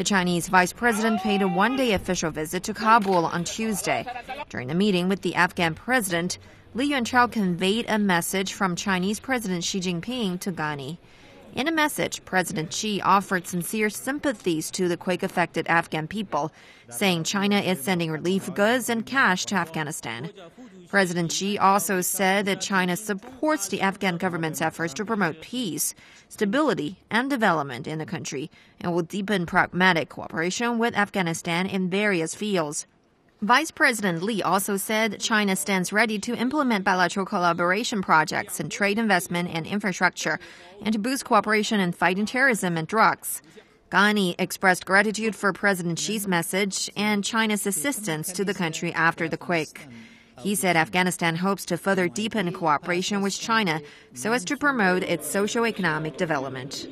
The Chinese vice president paid a one day official visit to Kabul on Tuesday. During the meeting with the Afghan president, Li Yuanchao conveyed a message from Chinese President Xi Jinping to Ghani. In a message, President Xi offered sincere sympathies to the quake affected Afghan people, saying China is sending relief goods and cash to Afghanistan. President Xi also said that China supports the Afghan government's efforts to promote peace, stability, and development in the country and will deepen pragmatic cooperation with Afghanistan in various fields. Vice President Li also said China stands ready to implement bilateral collaboration projects in trade investment and infrastructure and to boost cooperation in fighting terrorism and drugs. Ghani expressed gratitude for President Xi's message and China's assistance to the country after the quake. He said Afghanistan hopes to further deepen cooperation with China so as to promote its socio-economic development.